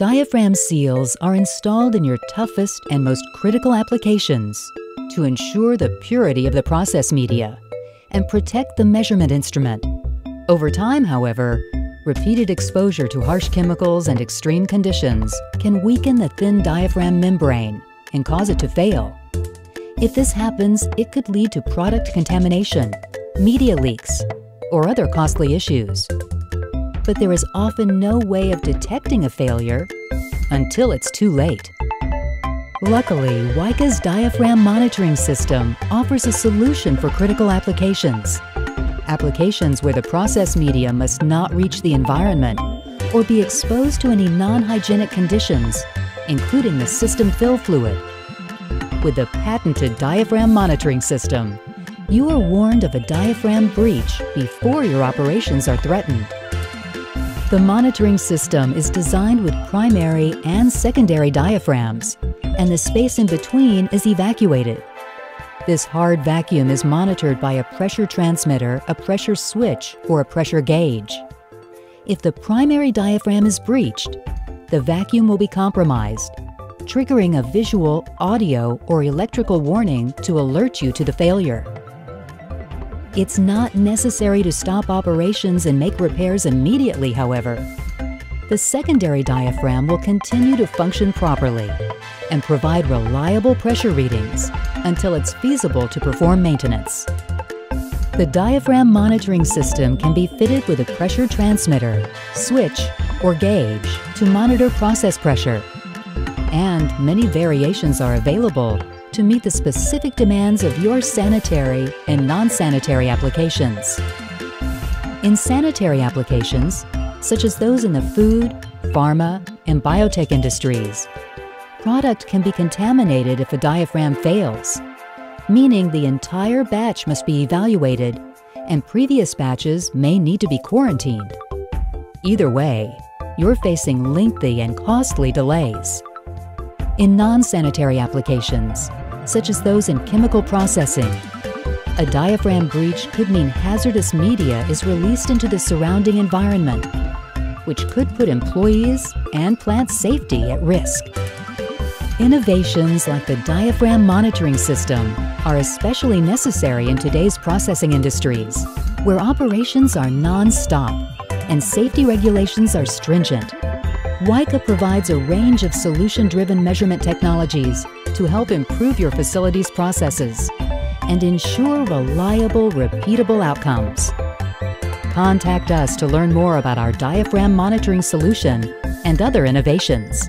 Diaphragm seals are installed in your toughest and most critical applications to ensure the purity of the process media and protect the measurement instrument. Over time, however, repeated exposure to harsh chemicals and extreme conditions can weaken the thin diaphragm membrane and cause it to fail. If this happens, it could lead to product contamination, media leaks, or other costly issues but there is often no way of detecting a failure until it's too late. Luckily, WIKA's diaphragm monitoring system offers a solution for critical applications. Applications where the process media must not reach the environment or be exposed to any non-hygienic conditions, including the system fill fluid. With the patented diaphragm monitoring system, you are warned of a diaphragm breach before your operations are threatened. The monitoring system is designed with primary and secondary diaphragms, and the space in between is evacuated. This hard vacuum is monitored by a pressure transmitter, a pressure switch, or a pressure gauge. If the primary diaphragm is breached, the vacuum will be compromised, triggering a visual, audio, or electrical warning to alert you to the failure. It's not necessary to stop operations and make repairs immediately, however. The secondary diaphragm will continue to function properly and provide reliable pressure readings until it's feasible to perform maintenance. The diaphragm monitoring system can be fitted with a pressure transmitter, switch, or gauge to monitor process pressure. And many variations are available to meet the specific demands of your sanitary and non-sanitary applications. In sanitary applications, such as those in the food, pharma, and biotech industries, product can be contaminated if a diaphragm fails, meaning the entire batch must be evaluated and previous batches may need to be quarantined. Either way, you're facing lengthy and costly delays. In non-sanitary applications, such as those in chemical processing. A diaphragm breach could mean hazardous media is released into the surrounding environment, which could put employees and plant safety at risk. Innovations like the diaphragm monitoring system are especially necessary in today's processing industries, where operations are non-stop and safety regulations are stringent. WIKA provides a range of solution-driven measurement technologies to help improve your facility's processes and ensure reliable, repeatable outcomes. Contact us to learn more about our diaphragm monitoring solution and other innovations.